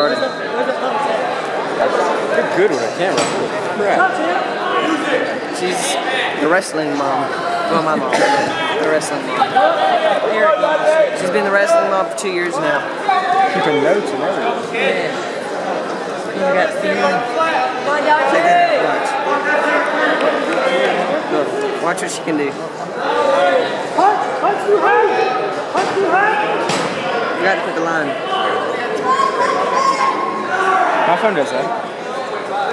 started. You're good with a camera. Crap. She's the wrestling mom. Well, my mom. The wrestling mom. She's been the wrestling mom for two years now. Keeping notes and everything. Yeah. We got Look, uh, watch what she can do. You got to put the line. My phone does that.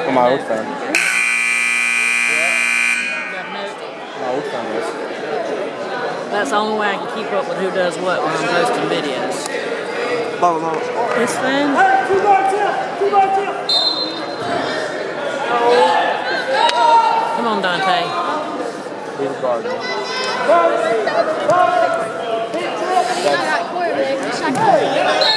Well, my old phone. My old phone does. That's the only way I can keep up with who does what when I'm posting videos. Blah, blah, blah. This thing? Come on, Donte. He's a guarding. What?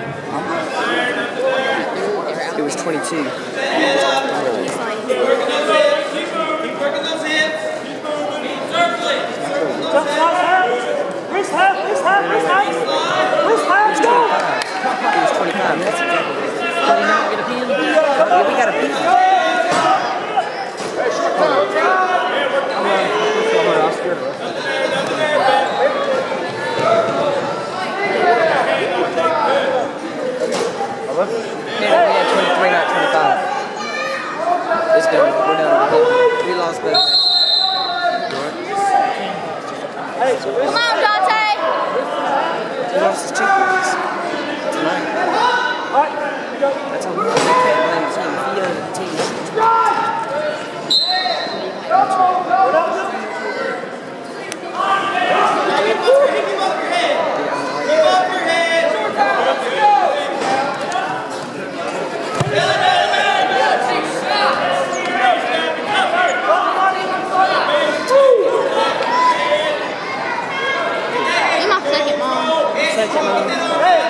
23. It was 22. It was 25. That's exactly what it is. Did he not get a pin? Yeah, we got a piece. Yeah, we had 23, not 25. It's done. We're done. We lost both. Come on, Donte! His chickens いします。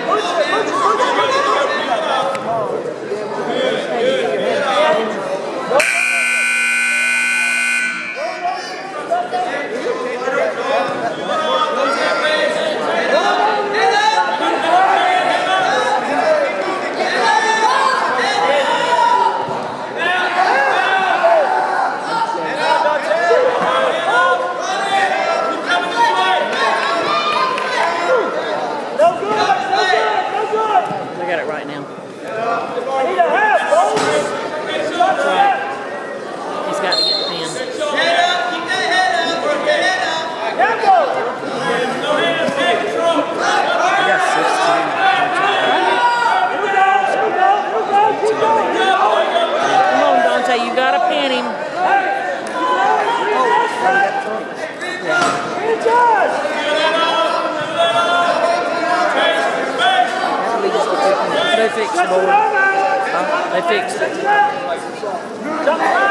Huh? They fixed it.